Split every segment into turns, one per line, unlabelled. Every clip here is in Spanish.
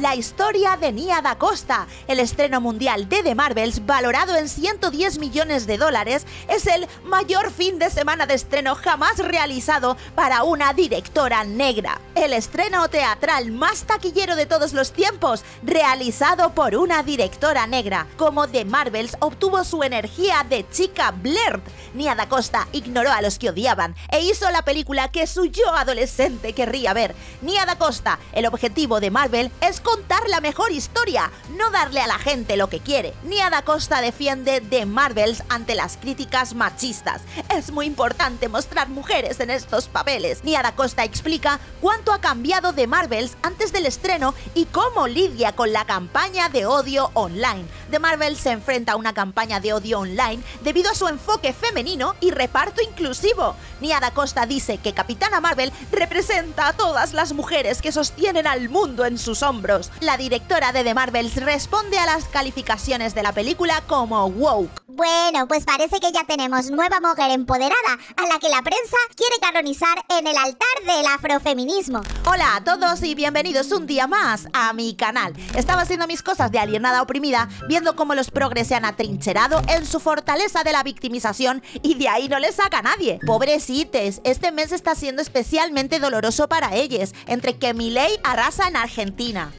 la historia de Nia Da Costa. El estreno mundial de The Marvels, valorado en 110 millones de dólares, es el mayor fin de semana de estreno jamás realizado para una directora negra. El estreno teatral más taquillero de todos los tiempos, realizado por una directora negra. Como The Marvels obtuvo su energía de chica blurred, Nia Da Costa ignoró a los que odiaban e hizo la película que su yo adolescente querría ver. Nia Da Costa, el objetivo de Marvel es contar la mejor historia, no darle a la gente lo que quiere. Nia Da Costa defiende The Marvels ante las críticas machistas. Es muy importante mostrar mujeres en estos papeles. Nia Da Costa explica cuánto ha cambiado The Marvels antes del estreno y cómo lidia con la campaña de odio online. The Marvels se enfrenta a una campaña de odio online debido a su enfoque femenino y reparto inclusivo. Nia Da Costa dice que Capitana Marvel representa a todas las mujeres que sostienen al mundo en sus hombros. La directora de The Marvels responde a las calificaciones de la película como woke.
Bueno, pues parece que ya tenemos nueva mujer empoderada a la que la prensa quiere canonizar en el altar del afrofeminismo.
Hola a todos y bienvenidos un día más a mi canal. Estaba haciendo mis cosas de alienada oprimida, viendo cómo los progres se han atrincherado en su fortaleza de la victimización y de ahí no les saca nadie. Pobrecites, este mes está siendo especialmente doloroso para ellos, entre que Milei arrasa en Argentina.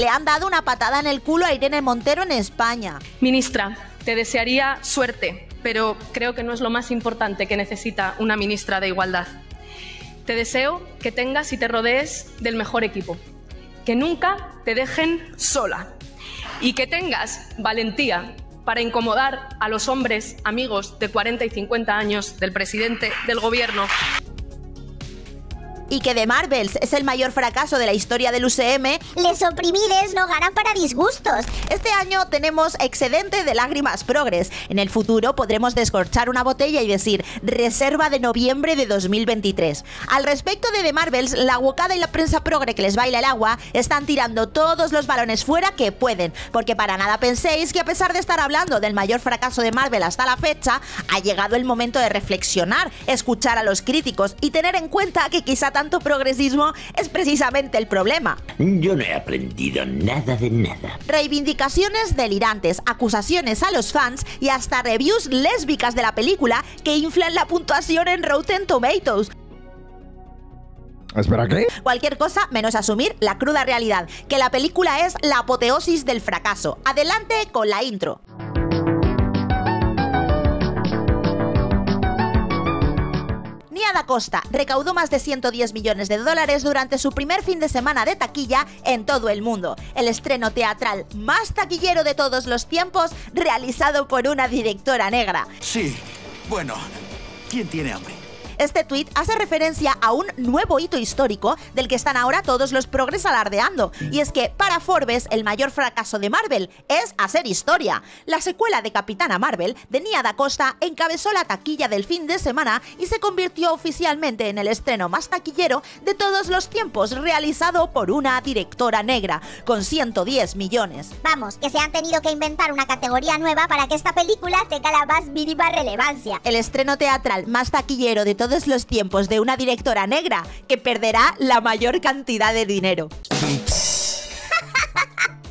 Le han dado una patada en el culo a Irene Montero en España.
Ministra, te desearía suerte, pero creo que no es lo más importante que necesita una ministra de Igualdad. Te deseo que tengas y te rodees del mejor equipo, que nunca te dejen sola y que tengas valentía para incomodar a los hombres amigos de 40 y 50 años del presidente del gobierno
y que The Marvels es el mayor fracaso de la historia del UCM,
les oprimiles no ganan para disgustos.
Este año tenemos excedente de lágrimas progres. En el futuro podremos descorchar una botella y decir reserva de noviembre de 2023. Al respecto de The Marvels, la Wokada y la prensa progre que les baila el agua están tirando todos los balones fuera que pueden, porque para nada penséis que a pesar de estar hablando del mayor fracaso de Marvel hasta la fecha, ha llegado el momento de reflexionar, escuchar a los críticos y tener en cuenta que quizá tanto progresismo es precisamente el problema.
Yo no he aprendido nada de nada.
Reivindicaciones delirantes, acusaciones a los fans y hasta reviews lésbicas de la película que inflan la puntuación en Rotten Tomatoes.
¿Espera qué?
Cualquier cosa menos asumir la cruda realidad, que la película es la apoteosis del fracaso. Adelante con la intro. Nia Da Costa recaudó más de 110 millones de dólares durante su primer fin de semana de taquilla en todo el mundo. El estreno teatral más taquillero de todos los tiempos realizado por una directora negra.
Sí, bueno, ¿quién tiene hambre?
Este tuit hace referencia a un nuevo hito histórico del que están ahora todos los progres alardeando. Y es que para Forbes el mayor fracaso de Marvel es hacer historia. La secuela de Capitana Marvel, de Nia Da Costa, encabezó la taquilla del fin de semana y se convirtió oficialmente en el estreno más taquillero de todos los tiempos realizado por una directora negra, con 110 millones.
Vamos, que se han tenido que inventar una categoría nueva para que esta película tenga la más mínima relevancia.
El estreno teatral más taquillero de todos los tiempos de una directora negra que perderá la mayor cantidad de dinero.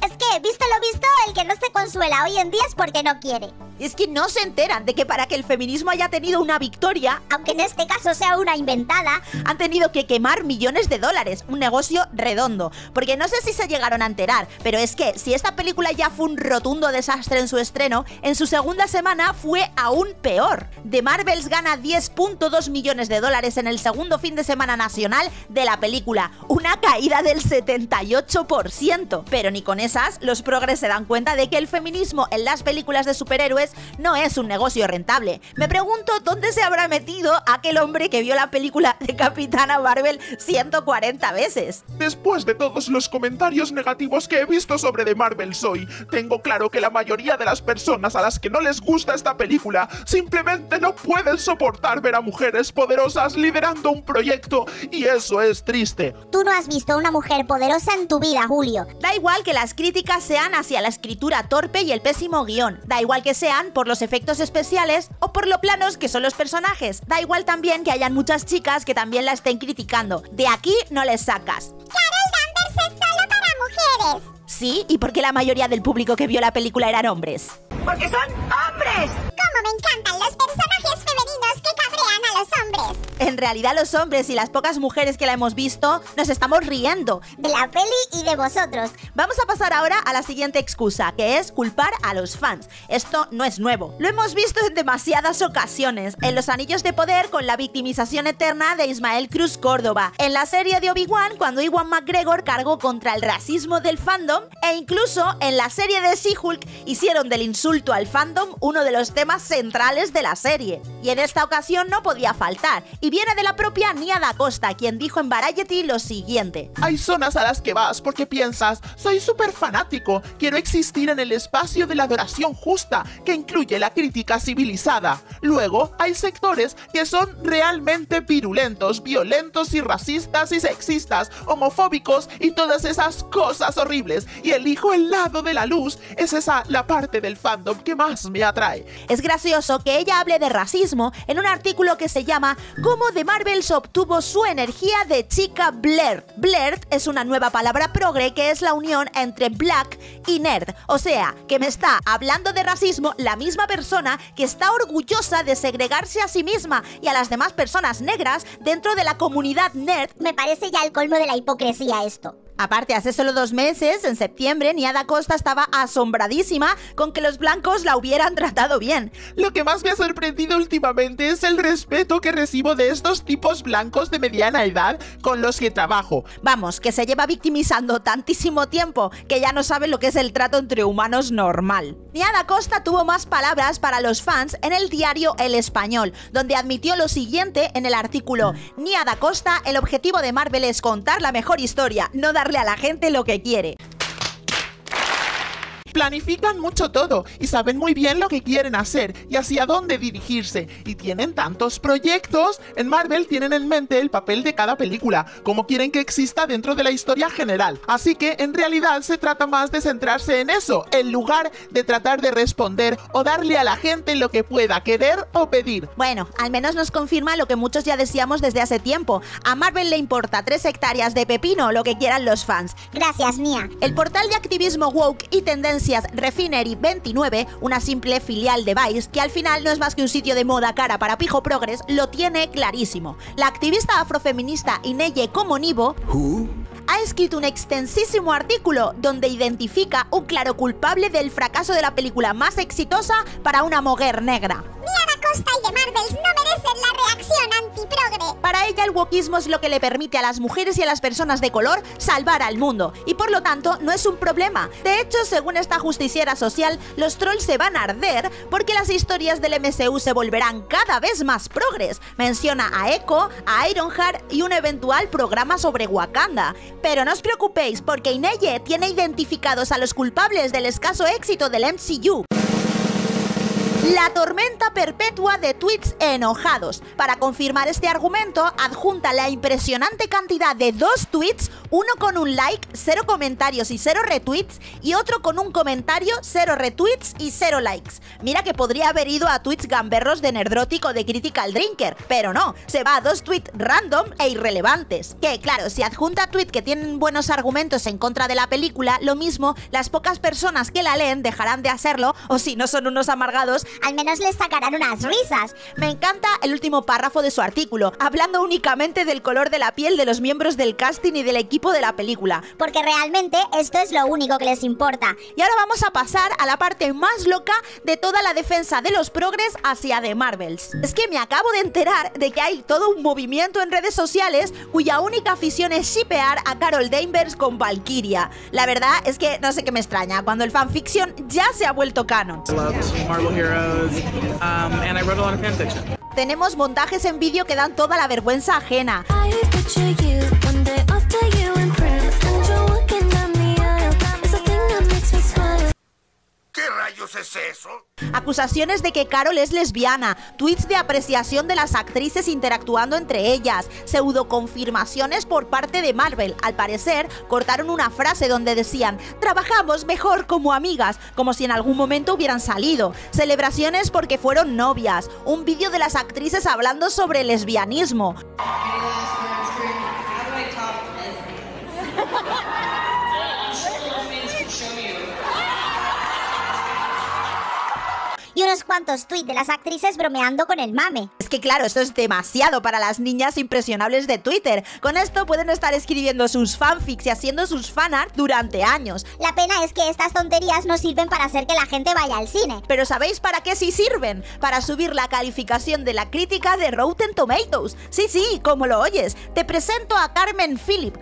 Es que, visto lo visto, el que no se consuela hoy en día es porque no quiere.
Es que no se enteran de que para que el feminismo haya tenido una victoria,
Aunque en este caso sea una inventada,
han tenido que quemar millones de dólares, un negocio redondo. Porque no sé si se llegaron a enterar, pero es que si esta película ya fue un rotundo desastre en su estreno, en su segunda semana fue aún peor. The Marvels gana 10.2 millones de dólares en el segundo fin de semana nacional de la película, una caída del 78%. Pero ni con esas, los progres se dan cuenta de que el feminismo en las películas de superhéroes no es un negocio rentable. Me pregunto dónde se habrá metido aquel hombre que vio la película de Capitana Marvel 140 veces.
Después de todos los comentarios negativos que he visto sobre The Marvel Soy, tengo claro que la mayoría de las personas a las que no les gusta esta película simplemente no pueden soportar ver a mujeres poderosas liderando un proyecto y eso es triste.
Tú no has visto una mujer poderosa en tu vida, Julio.
Da igual que las críticas sean hacia la escritura torpe y el pésimo guion. Da igual que sean por los efectos especiales o por lo planos que son los personajes. Da igual también que hayan muchas chicas que también la estén criticando. De aquí no les sacas.
Carol Danvers es solo para mujeres.
Sí, ¿y por qué la mayoría del público que vio la película eran hombres?
¡Porque son hombres!
Como me encantan los personajes femeninos los hombres.
En realidad los hombres y las pocas mujeres que la hemos visto nos estamos riendo.
De la peli y de vosotros.
Vamos a pasar ahora a la siguiente excusa, que es culpar a los fans. Esto no es nuevo. Lo hemos visto en demasiadas ocasiones. En Los Anillos de Poder con la victimización eterna de Ismael Cruz Córdoba. En la serie de Obi-Wan cuando Iwan McGregor cargó contra el racismo del fandom. E incluso en la serie de She-Hulk hicieron del insulto al fandom uno de los temas centrales de la serie. Y en esta ocasión no podía faltar. Y viene de la propia Nia Da Costa, quien dijo en Variety lo siguiente.
Hay zonas a las que vas porque piensas, soy súper fanático, quiero existir en el espacio de la adoración justa, que incluye la crítica civilizada. Luego, hay sectores que son realmente virulentos, violentos y racistas y sexistas, homofóbicos y todas esas cosas horribles. Y elijo el lado de la luz, es esa la parte del fandom que más me atrae.
Es gracioso que ella hable de racismo en un artículo que se llama ¿Cómo The Marvels obtuvo su energía de chica Blair? Blair es una nueva palabra progre que es la unión entre black y nerd. O sea, que me está hablando de racismo la misma persona que está orgullosa de segregarse a sí misma y a las demás personas negras dentro de la comunidad nerd.
Me parece ya el colmo de la hipocresía esto.
Aparte, hace solo dos meses, en septiembre, Niada Costa estaba asombradísima con que los blancos la hubieran tratado bien.
Lo que más me ha sorprendido últimamente es el respeto que recibo de estos tipos blancos de mediana edad con los que trabajo.
Vamos, que se lleva victimizando tantísimo tiempo que ya no sabe lo que es el trato entre humanos normal. Niada Costa tuvo más palabras para los fans en el diario El Español, donde admitió lo siguiente en el artículo Niada Costa, el objetivo de Marvel es contar la mejor historia, no darle a la gente lo que quiere.
Planifican mucho todo y saben muy bien lo que quieren hacer y hacia dónde dirigirse. Y tienen tantos proyectos. En Marvel tienen en mente el papel de cada película, como quieren que exista dentro de la historia general. Así que en realidad se trata más de centrarse en eso, en lugar de tratar de responder o darle a la gente lo que pueda querer o pedir.
Bueno, al menos nos confirma lo que muchos ya decíamos desde hace tiempo. A Marvel le importa tres hectáreas de pepino lo que quieran los fans.
Gracias, Nia.
El portal de activismo woke y tendencias Refinery 29, una simple filial de Vice, que al final no es más que un sitio de moda cara para pijo progres, lo tiene clarísimo. La activista afrofeminista Ineye Komonibo ha escrito un extensísimo artículo donde identifica un claro culpable del fracaso de la película más exitosa para una mujer negra. Para ella el wokismo es lo que le permite a las mujeres y a las personas de color salvar al mundo, y por lo tanto no es un problema. De hecho, según esta justiciera social, los trolls se van a arder porque las historias del MCU se volverán cada vez más progres. Menciona a Echo, a Ironheart y un eventual programa sobre Wakanda. Pero no os preocupéis porque Ineye tiene identificados a los culpables del escaso éxito del MCU. La tormenta perpetua de tweets enojados. Para confirmar este argumento, adjunta la impresionante cantidad de dos tweets, uno con un like, cero comentarios y cero retweets, y otro con un comentario, cero retweets y cero likes. Mira que podría haber ido a tweets gamberros de Nerdrótico de Critical Drinker, pero no, se va a dos tweets random e irrelevantes. Que claro, si adjunta tweets que tienen buenos argumentos en contra de la película, lo mismo, las pocas personas que la leen dejarán de hacerlo, o si no son unos amargados,
Al menos les sacarán unas risas.
Me encanta el último párrafo de su artículo, hablando únicamente del color de la piel de los miembros del casting y del equipo de la película.
Porque realmente esto es lo único que les importa.
Y ahora vamos a pasar a la parte más loca de toda la defensa de los progres hacia The Marvels. Es que me acabo de enterar de que hay todo un movimiento en redes sociales cuya única afición es shipear a Carol Danvers con Valkyria. La verdad es que no sé qué me extraña, cuando el fanfiction ya se ha vuelto canon.
Marvel Um, and I wrote a lot of fanfiction.
Tenemos montajes en vídeo que dan toda la vergüenza ajena.
¿Qué rayos es eso?
Acusaciones de que Carol es lesbiana, tweets de apreciación de las actrices interactuando entre ellas, pseudo confirmaciones por parte de Marvel. Al parecer, cortaron una frase donde decían, trabajamos mejor como amigas, como si en algún momento hubieran salido. Celebraciones porque fueron novias. Un vídeo de las actrices hablando sobre lesbianismo.
Unos cuantos tweets de las actrices bromeando con el mame.
Es que claro, esto es demasiado para las niñas impresionables de Twitter. Con esto pueden estar escribiendo sus fanfics y haciendo sus fanart durante años.
La pena es que estas tonterías no sirven para hacer que la gente vaya al cine.
Pero ¿sabéis para qué sí sirven? Para subir la calificación de la crítica de Rotten Tomatoes. Sí, sí, como lo oyes. Te presento a Carmen Phillip.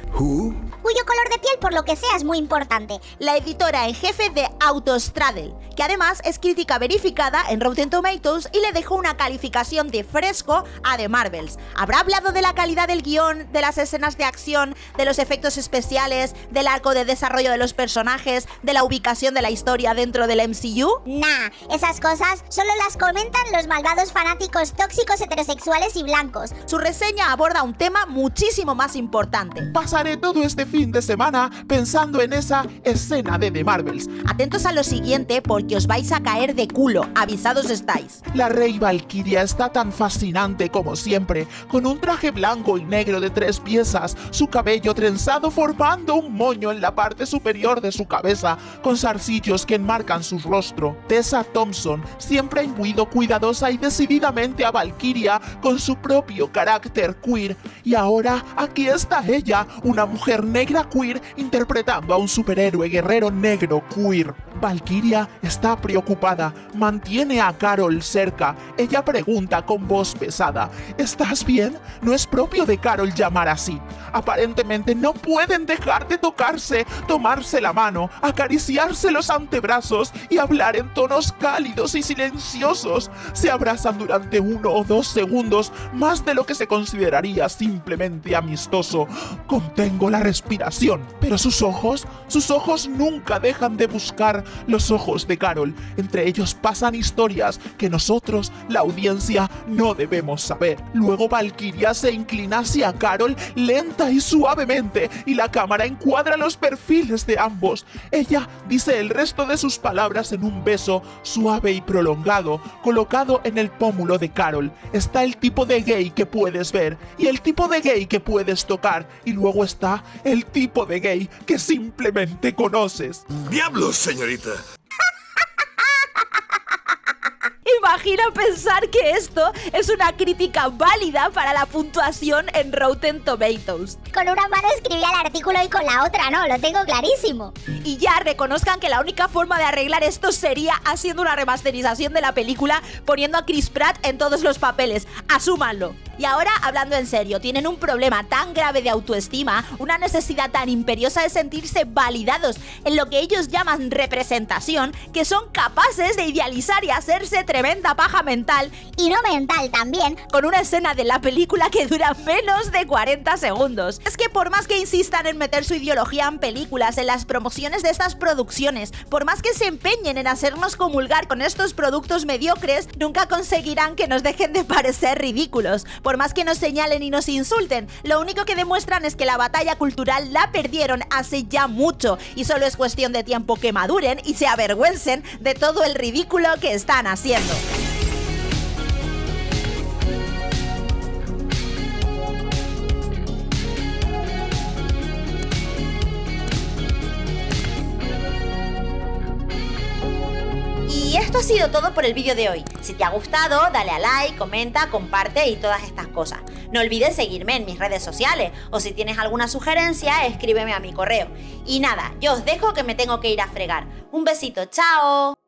Cuyo color de piel por lo que sea es muy importante.
La editora en jefe de Autostraddle, que además es crítica verificada en Rotten Tomatoes y le dejó una calificación de fresco a The Marvels. ¿Habrá hablado de la calidad del guion, de las escenas de acción, de los efectos especiales, del arco de desarrollo de los personajes, de la ubicación de la historia dentro del MCU?
Nah, esas cosas solo las comentan los malvados fanáticos tóxicos heterosexuales y blancos.
Su reseña aborda un tema muchísimo más importante.
Pasaré todo este fin de semana pensando en esa escena de The Marvels.
Atentos a lo siguiente porque os vais a caer de culo avisados estáis.
La rey Valkyria está tan fascinante como siempre, con un traje blanco y negro de tres piezas, su cabello trenzado formando un moño en la parte superior de su cabeza, con zarcillos que enmarcan su rostro. Tessa Thompson siempre ha imbuido cuidadosa y decididamente a Valkyria con su propio carácter queer, y ahora aquí está ella, una mujer negra queer interpretando a un superhéroe guerrero negro queer. Valkyria está preocupada, mantiene a Carol cerca. Ella pregunta con voz pesada, ¿estás bien? No es propio de Carol llamar así. Aparentemente no pueden dejar de tocarse, tomarse la mano, acariciarse los antebrazos y hablar en tonos cálidos y silenciosos. Se abrazan durante uno o dos segundos, más de lo que se consideraría simplemente amistoso. Contengo la respiración, pero sus ojos, sus ojos nunca dejan de buscar los ojos de Carol. Entre ellos pasan historias que nosotros, la audiencia, no debemos saber. Luego Valkyria se inclina hacia Carol lenta y suavemente y la cámara encuadra los perfiles de ambos. Ella dice el resto de sus palabras en un beso suave y prolongado, colocado en el pómulo de Carol. Está el tipo de gay que puedes ver y el tipo de gay que puedes tocar y luego está el tipo de gay que simplemente conoces.
¡Diablos, señorita!
Imagina pensar que esto es una crítica válida para la puntuación en Rotten Tomatoes.
Con una mano escribía el artículo y con la otra no, lo tengo clarísimo.
Y ya reconozcan que la única forma de arreglar esto sería haciendo una remasterización de la película poniendo a Chris Pratt en todos los papeles. Asúmanlo. Y ahora, hablando en serio, tienen un problema tan grave de autoestima, una necesidad tan imperiosa de sentirse validados en lo que ellos llaman representación, que son capaces de idealizar y hacerse tremenda paja mental,
y no mental también,
con una escena de la película que dura menos de 40 segundos. Es que por más que insistan en meter su ideología en películas, en las promociones de estas producciones, por más que se empeñen en hacernos comulgar con estos productos mediocres, nunca conseguirán que nos dejen de parecer ridículos por más que nos señalen y nos insulten, lo único que demuestran es que la batalla cultural la perdieron hace ya mucho y solo es cuestión de tiempo que maduren y se avergüencen de todo el ridículo que están haciendo. Todo por el vídeo de hoy. Si te ha gustado, dale a like, comenta, comparte y todas estas cosas. No olvides seguirme en mis redes sociales o si tienes alguna sugerencia, escríbeme a mi correo. Y nada, yo os dejo que me tengo que ir a fregar. Un besito, chao.